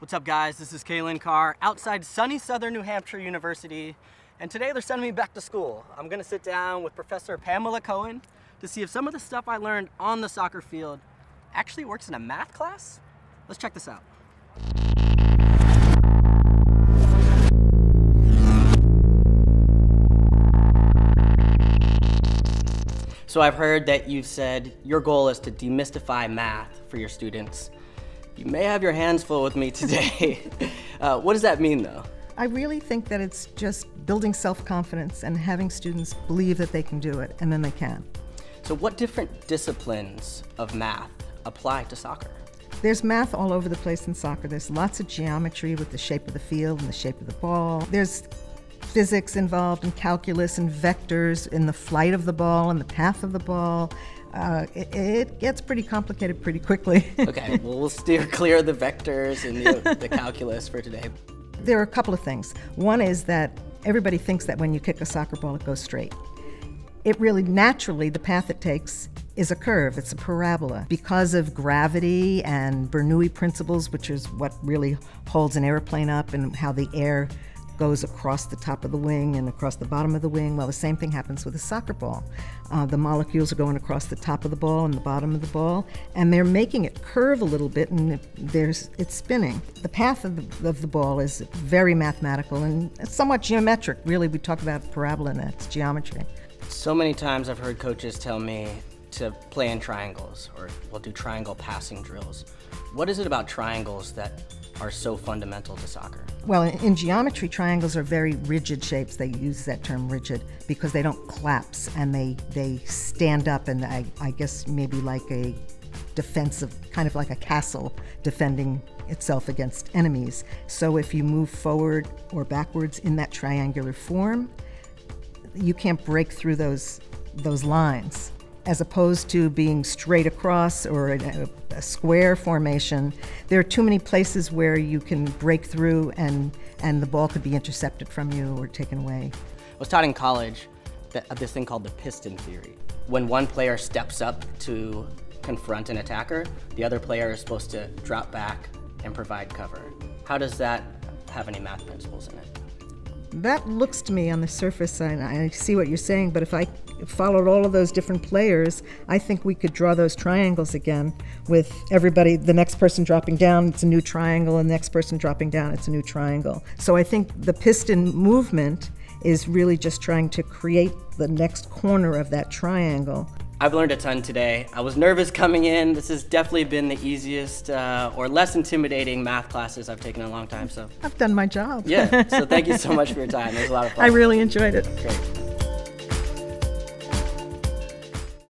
What's up guys, this is Calen Carr outside sunny Southern New Hampshire University and today they're sending me back to school. I'm gonna sit down with Professor Pamela Cohen to see if some of the stuff I learned on the soccer field actually works in a math class. Let's check this out. So I've heard that you've said your goal is to demystify math for your students. You may have your hands full with me today. uh, what does that mean though? I really think that it's just building self-confidence and having students believe that they can do it, and then they can. So what different disciplines of math apply to soccer? There's math all over the place in soccer. There's lots of geometry with the shape of the field and the shape of the ball. There's physics involved and calculus and vectors in the flight of the ball and the path of the ball uh, it, it, gets pretty complicated pretty quickly. okay, well, we'll steer clear of the vectors and the, the calculus for today. There are a couple of things. One is that everybody thinks that when you kick a soccer ball, it goes straight. It really naturally, the path it takes is a curve, it's a parabola. Because of gravity and Bernoulli principles, which is what really holds an airplane up and how the air goes across the top of the wing and across the bottom of the wing. Well, the same thing happens with a soccer ball. Uh, the molecules are going across the top of the ball and the bottom of the ball, and they're making it curve a little bit, and it, there's it's spinning. The path of the, of the ball is very mathematical and somewhat geometric. Really, we talk about parabola, and that's geometry. So many times I've heard coaches tell me to play in triangles or we'll do triangle passing drills. What is it about triangles that are so fundamental to soccer? Well, in geometry, triangles are very rigid shapes. They use that term rigid because they don't collapse and they, they stand up and I, I guess maybe like a defensive, kind of like a castle defending itself against enemies. So if you move forward or backwards in that triangular form, you can't break through those, those lines as opposed to being straight across or a, a, square formation. There are too many places where you can break through and, and the ball could be intercepted from you or taken away. I was taught in college that, this thing called the piston theory. When one player steps up to confront an attacker, the other player is supposed to drop back and provide cover. How does that have any math principles in it? That looks to me on the surface, and I see what you're saying, but if I followed all of those different players, I think we could draw those triangles again with everybody, the next person dropping down, it's a new triangle, and the next person dropping down, it's a new triangle. So I think the piston movement is really just trying to create the next corner of that triangle. I've learned a ton today. I was nervous coming in. This has definitely been the easiest uh, or less intimidating math classes I've taken in a long time. So I've done my job. yeah. So thank you so much for your time. It was a lot of fun. I really enjoyed it. Great.